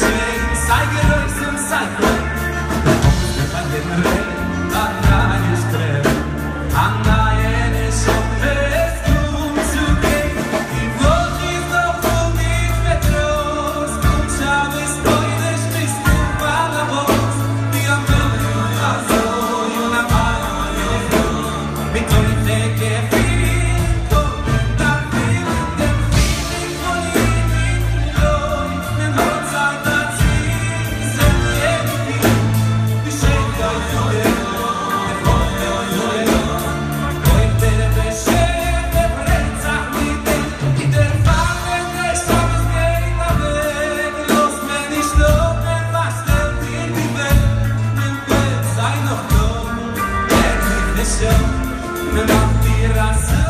Saygı, saygı, saygı. Ben de Thank you.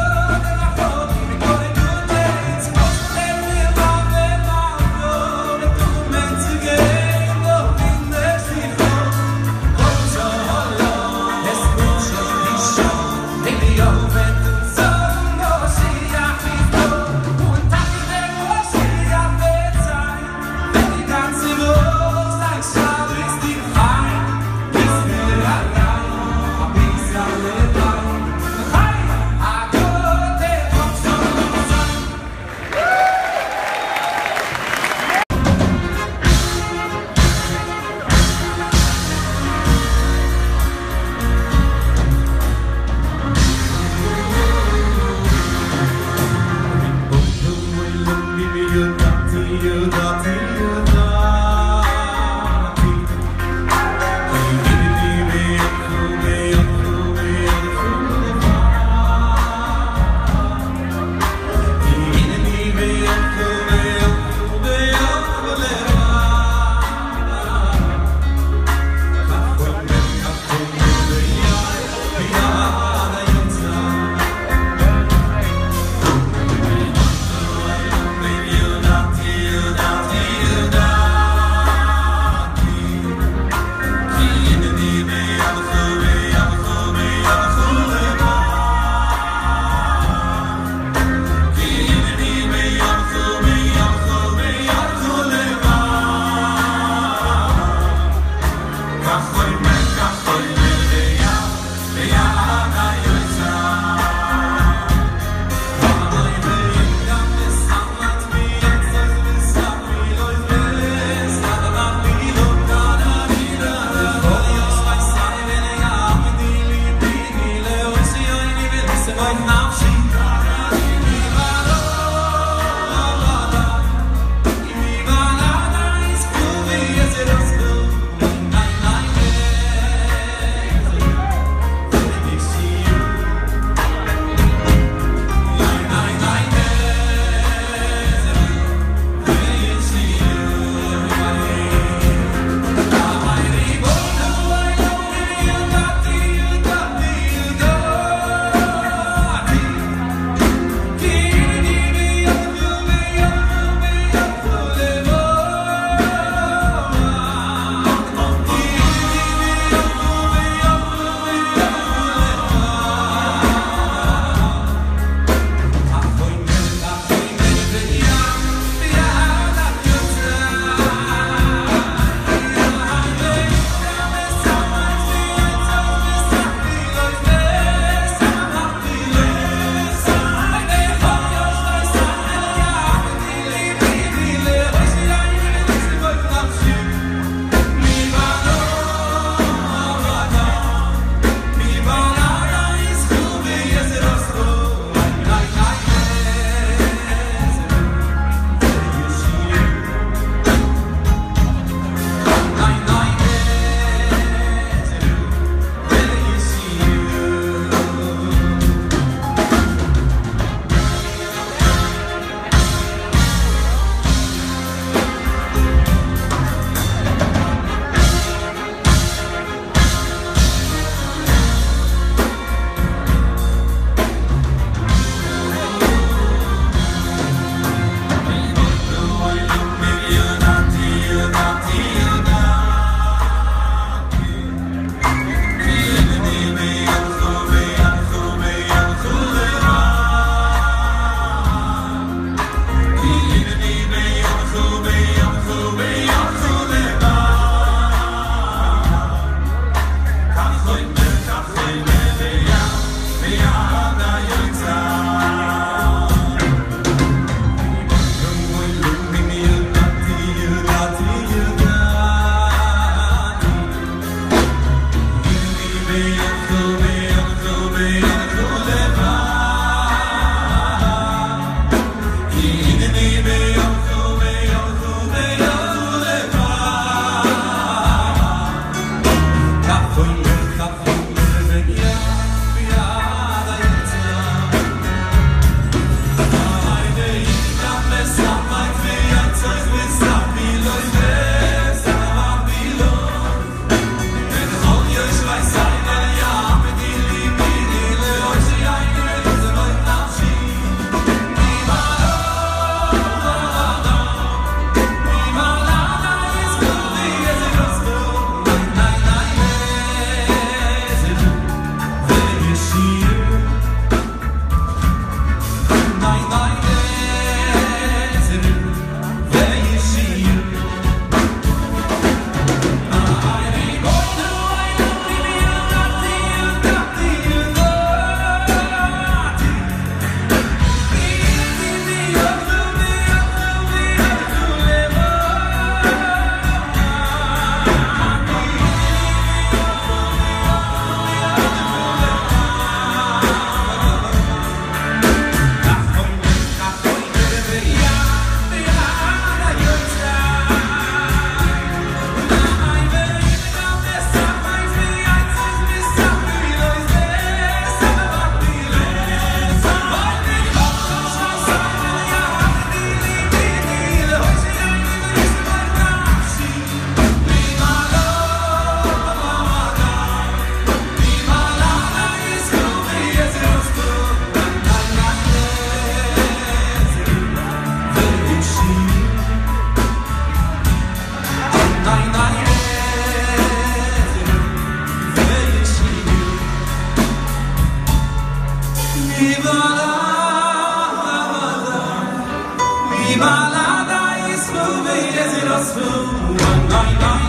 foi um Ballade ist moving as it was night.